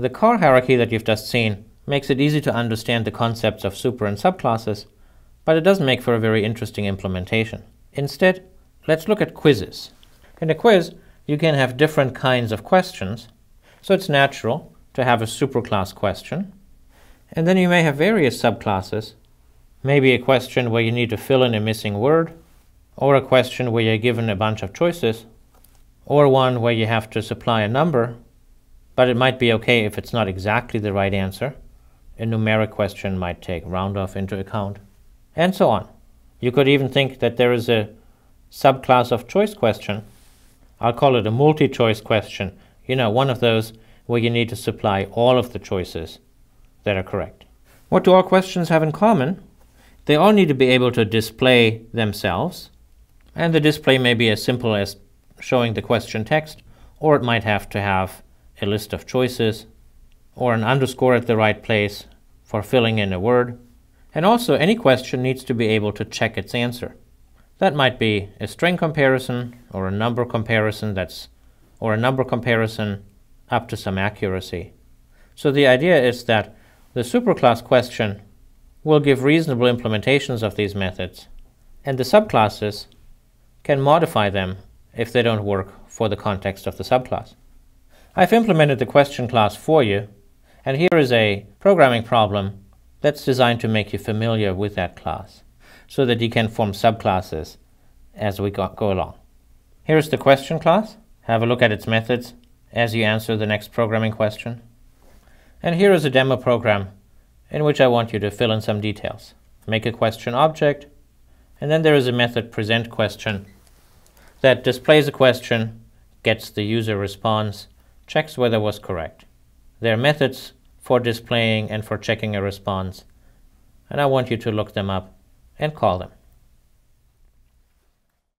The car hierarchy that you've just seen makes it easy to understand the concepts of super and subclasses, but it doesn't make for a very interesting implementation. Instead, let's look at quizzes. In a quiz, you can have different kinds of questions, so it's natural to have a superclass question. And then you may have various subclasses, maybe a question where you need to fill in a missing word, or a question where you're given a bunch of choices, or one where you have to supply a number, but it might be okay if it's not exactly the right answer. A numeric question might take round off into account, and so on. You could even think that there is a subclass of choice question. I'll call it a multi-choice question. You know, one of those where you need to supply all of the choices that are correct. What do all questions have in common? They all need to be able to display themselves, and the display may be as simple as showing the question text, or it might have to have a list of choices, or an underscore at the right place for filling in a word. And also, any question needs to be able to check its answer. That might be a string comparison, or a number comparison that's, or a number comparison up to some accuracy. So the idea is that the superclass question will give reasonable implementations of these methods, and the subclasses can modify them if they don't work for the context of the subclass. I've implemented the question class for you, and here is a programming problem that's designed to make you familiar with that class so that you can form subclasses as we go, go along. Here's the question class. Have a look at its methods as you answer the next programming question. And here is a demo program in which I want you to fill in some details. Make a question object, and then there is a method present question that displays a question, gets the user response, checks whether was correct. There are methods for displaying and for checking a response, and I want you to look them up and call them.